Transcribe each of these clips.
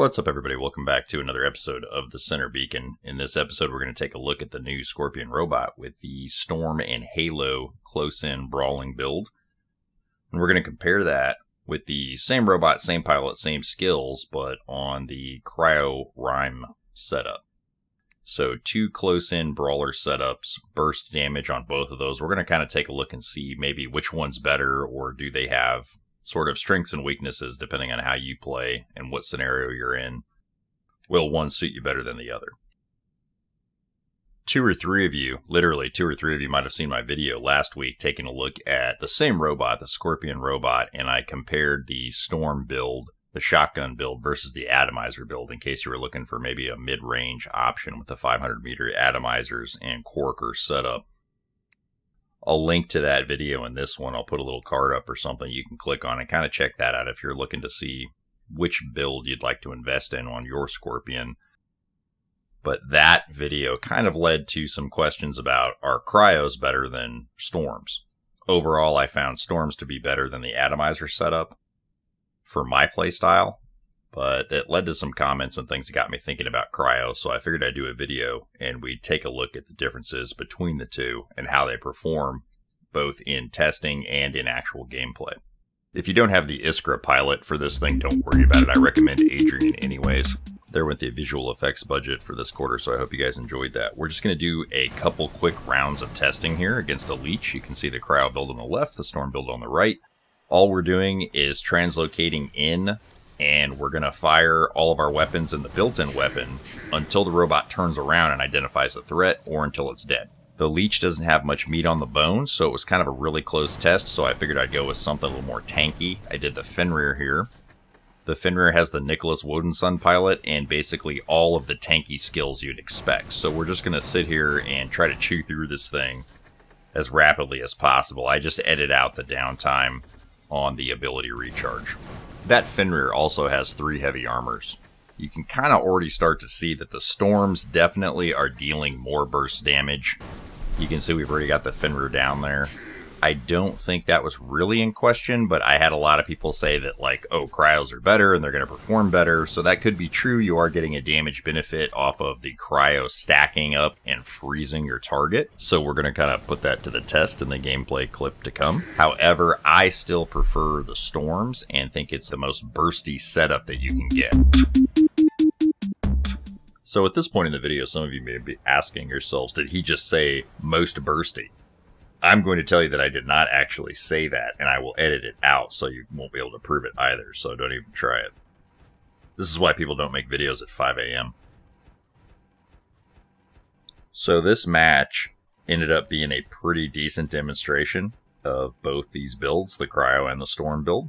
What's up, everybody? Welcome back to another episode of the Center Beacon. In this episode, we're going to take a look at the new Scorpion robot with the Storm and Halo close in brawling build. And we're going to compare that with the same robot, same pilot, same skills, but on the Cryo Rime setup. So, two close in brawler setups, burst damage on both of those. We're going to kind of take a look and see maybe which one's better, or do they have sort of strengths and weaknesses depending on how you play and what scenario you're in. Will one suit you better than the other? Two or three of you, literally two or three of you, might have seen my video last week taking a look at the same robot, the Scorpion robot, and I compared the Storm build, the shotgun build, versus the atomizer build in case you were looking for maybe a mid range option with the 500 meter atomizers and Corker setup. I'll link to that video in this one. I'll put a little card up or something you can click on and kind of check that out if you're looking to see which build you'd like to invest in on your Scorpion. But that video kind of led to some questions about are cryos better than storms? Overall, I found storms to be better than the atomizer setup for my playstyle but it led to some comments and things that got me thinking about cryo. So I figured I'd do a video and we'd take a look at the differences between the two and how they perform both in testing and in actual gameplay. If you don't have the Iskra pilot for this thing, don't worry about it. I recommend Adrian anyways. There went the visual effects budget for this quarter, so I hope you guys enjoyed that. We're just going to do a couple quick rounds of testing here against a leech. You can see the cryo build on the left, the storm build on the right. All we're doing is translocating in and we're going to fire all of our weapons and the built-in weapon until the robot turns around and identifies a threat or until it's dead. The leech doesn't have much meat on the bone, so it was kind of a really close test, so I figured I'd go with something a little more tanky. I did the Fenrir here. The Fenrir has the Nicholas Wodenson pilot and basically all of the tanky skills you'd expect. So we're just going to sit here and try to chew through this thing as rapidly as possible. I just edit out the downtime on the ability recharge. That Fenrir also has three heavy armors. You can kind of already start to see that the storms definitely are dealing more burst damage. You can see we've already got the Fenrir down there. I don't think that was really in question, but I had a lot of people say that, like, oh, cryos are better and they're going to perform better. So that could be true. You are getting a damage benefit off of the cryo stacking up and freezing your target. So we're going to kind of put that to the test in the gameplay clip to come. However, I still prefer the storms and think it's the most bursty setup that you can get. So at this point in the video, some of you may be asking yourselves, did he just say most bursty? I'm going to tell you that I did not actually say that, and I will edit it out so you won't be able to prove it either, so don't even try it. This is why people don't make videos at 5 a.m. So this match ended up being a pretty decent demonstration of both these builds, the Cryo and the Storm build.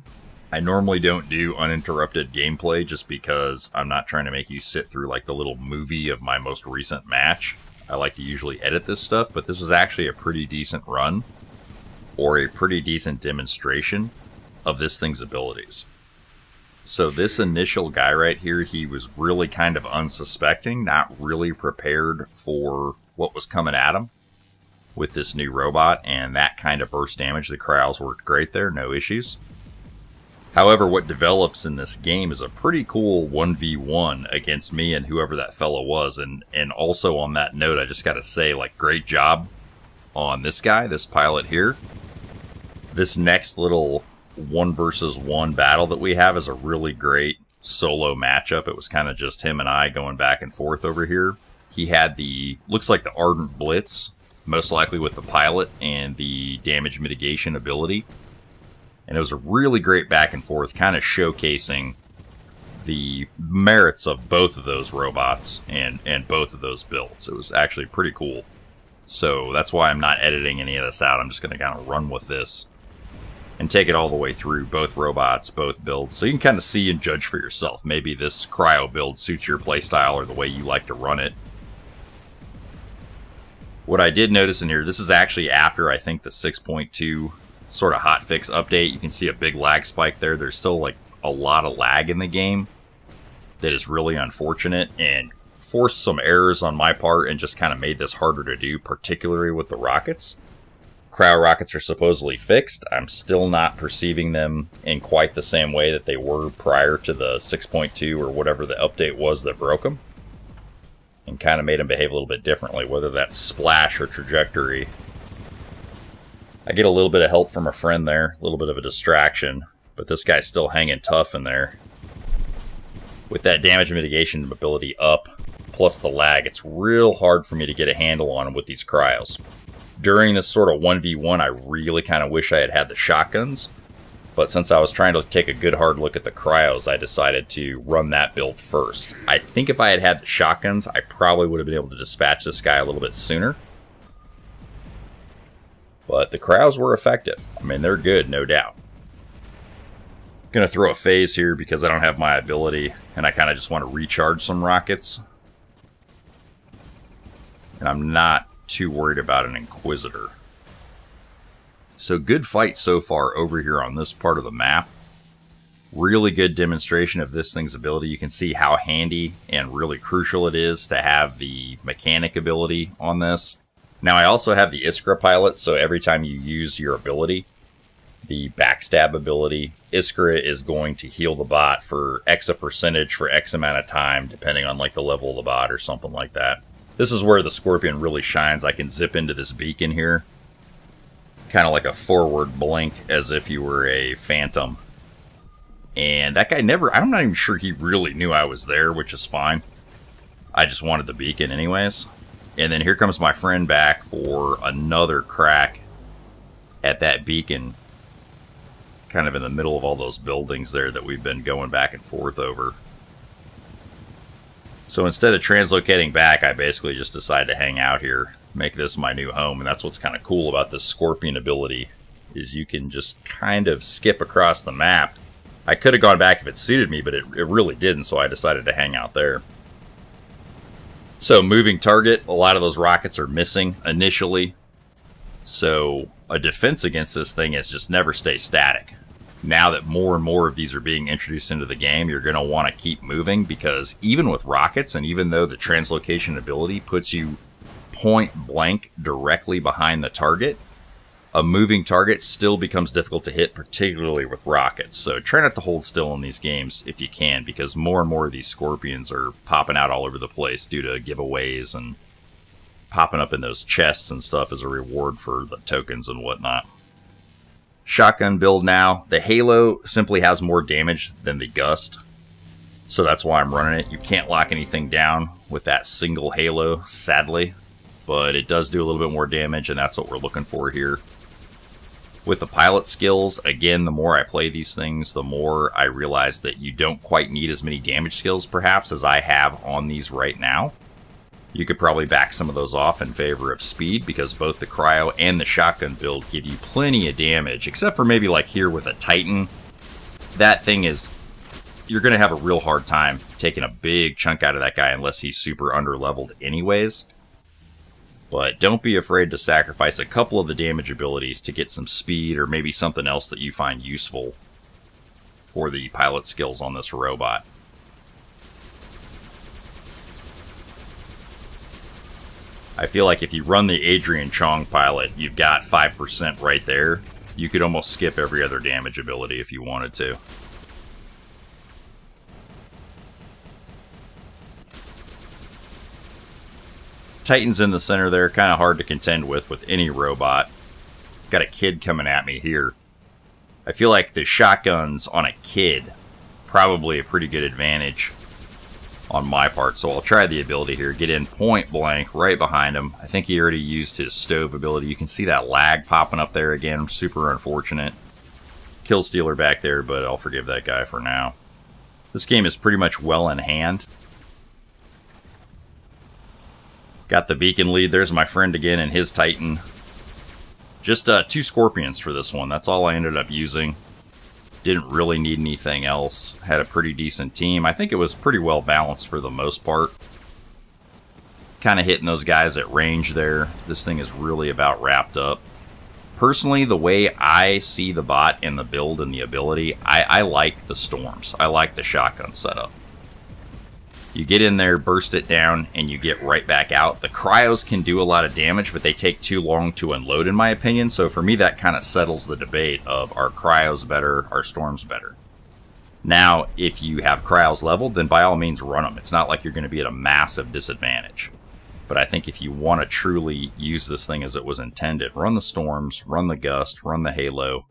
I normally don't do uninterrupted gameplay just because I'm not trying to make you sit through like the little movie of my most recent match. I like to usually edit this stuff, but this was actually a pretty decent run or a pretty decent demonstration of this thing's abilities. So this initial guy right here, he was really kind of unsuspecting, not really prepared for what was coming at him with this new robot, and that kind of burst damage. The cryos worked great there, no issues. However, what develops in this game is a pretty cool 1v1 against me and whoever that fellow was. And, and also on that note, I just got to say, like, great job on this guy, this pilot here. This next little one versus one battle that we have is a really great solo matchup. It was kind of just him and I going back and forth over here. He had the, looks like the Ardent Blitz, most likely with the pilot and the damage mitigation ability and it was a really great back and forth, kind of showcasing the merits of both of those robots and and both of those builds. It was actually pretty cool. So that's why I'm not editing any of this out. I'm just going to kind of run with this and take it all the way through both robots, both builds, so you can kind of see and judge for yourself. Maybe this cryo build suits your playstyle or the way you like to run it. What I did notice in here, this is actually after I think the 6.2 sort of hot fix update. You can see a big lag spike there. There's still like a lot of lag in the game that is really unfortunate and forced some errors on my part and just kind of made this harder to do, particularly with the rockets. Cryo rockets are supposedly fixed. I'm still not perceiving them in quite the same way that they were prior to the 6.2 or whatever the update was that broke them. And kind of made them behave a little bit differently, whether that's splash or trajectory. I get a little bit of help from a friend there, a little bit of a distraction, but this guy's still hanging tough in there. With that damage mitigation ability up, plus the lag, it's real hard for me to get a handle on with these cryos. During this sort of 1v1, I really kind of wish I had had the shotguns, but since I was trying to take a good hard look at the cryos, I decided to run that build first. I think if I had had the shotguns, I probably would have been able to dispatch this guy a little bit sooner. But the cryos were effective. I mean, they're good, no doubt. Gonna throw a phase here because I don't have my ability, and I kind of just want to recharge some rockets. And I'm not too worried about an Inquisitor. So good fight so far over here on this part of the map. Really good demonstration of this thing's ability. You can see how handy and really crucial it is to have the mechanic ability on this. Now I also have the Iskra pilot, so every time you use your ability, the backstab ability, Iskra is going to heal the bot for X a percentage for X amount of time, depending on like the level of the bot or something like that. This is where the Scorpion really shines. I can zip into this beacon here, kind of like a forward blink as if you were a phantom. And that guy never, I'm not even sure he really knew I was there, which is fine. I just wanted the beacon anyways. And then here comes my friend back for another crack at that beacon. Kind of in the middle of all those buildings there that we've been going back and forth over. So instead of translocating back, I basically just decided to hang out here, make this my new home. And that's what's kind of cool about this Scorpion ability, is you can just kind of skip across the map. I could have gone back if it suited me, but it, it really didn't, so I decided to hang out there. So moving target, a lot of those rockets are missing initially. So a defense against this thing is just never stay static. Now that more and more of these are being introduced into the game, you're going to want to keep moving because even with rockets, and even though the translocation ability puts you point blank directly behind the target, a moving target still becomes difficult to hit, particularly with rockets. So try not to hold still in these games if you can, because more and more of these scorpions are popping out all over the place due to giveaways and popping up in those chests and stuff as a reward for the tokens and whatnot. Shotgun build now. The Halo simply has more damage than the Gust, so that's why I'm running it. You can't lock anything down with that single Halo, sadly, but it does do a little bit more damage, and that's what we're looking for here. With the pilot skills, again, the more I play these things, the more I realize that you don't quite need as many damage skills, perhaps, as I have on these right now. You could probably back some of those off in favor of speed, because both the cryo and the shotgun build give you plenty of damage, except for maybe like here with a Titan. That thing is... You're going to have a real hard time taking a big chunk out of that guy unless he's super under-leveled anyways. But don't be afraid to sacrifice a couple of the damage abilities to get some speed or maybe something else that you find useful for the pilot skills on this robot. I feel like if you run the Adrian Chong pilot, you've got 5% right there. You could almost skip every other damage ability if you wanted to. Titans in the center there, kind of hard to contend with with any robot. Got a kid coming at me here. I feel like the shotguns on a kid, probably a pretty good advantage on my part. So I'll try the ability here. Get in point blank right behind him. I think he already used his stove ability. You can see that lag popping up there again. Super unfortunate. Kill Stealer back there, but I'll forgive that guy for now. This game is pretty much well in hand. Got the beacon lead. There's my friend again and his Titan. Just uh, two Scorpions for this one. That's all I ended up using. Didn't really need anything else. Had a pretty decent team. I think it was pretty well balanced for the most part. Kind of hitting those guys at range there. This thing is really about wrapped up. Personally, the way I see the bot and the build and the ability, I, I like the storms. I like the shotgun setup. You get in there, burst it down, and you get right back out. The cryos can do a lot of damage, but they take too long to unload, in my opinion. So for me, that kind of settles the debate of are cryos better, are storms better? Now, if you have cryos leveled, then by all means run them. It's not like you're going to be at a massive disadvantage. But I think if you want to truly use this thing as it was intended, run the storms, run the gust, run the halo,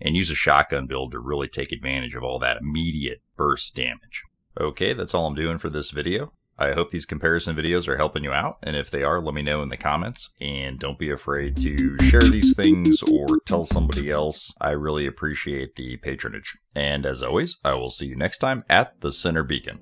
and use a shotgun build to really take advantage of all that immediate burst damage. Okay, that's all I'm doing for this video. I hope these comparison videos are helping you out, and if they are, let me know in the comments, and don't be afraid to share these things or tell somebody else. I really appreciate the patronage. And as always, I will see you next time at the Center Beacon.